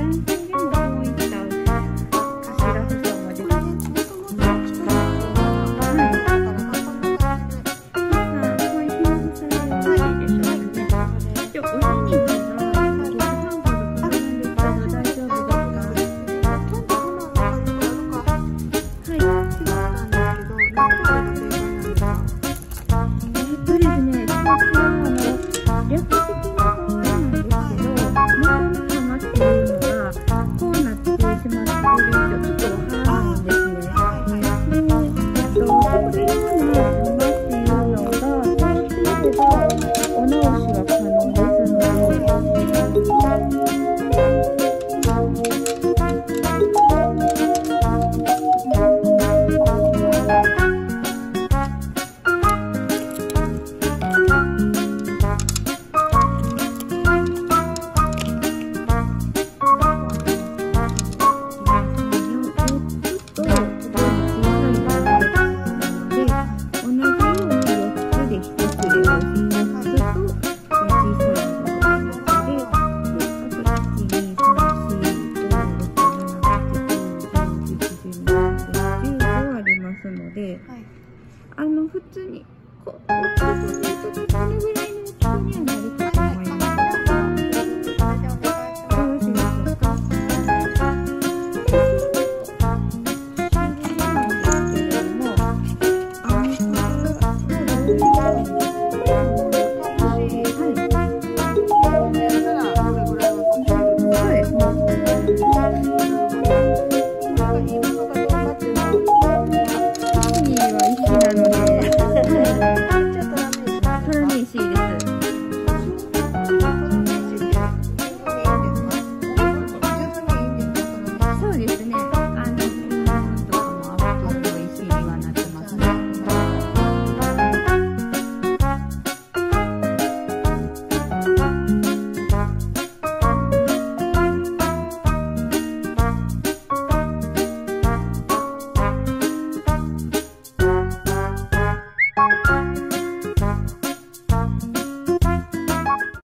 happen? うますので、はい、あの普通にこうこぐらいの大きさにはなり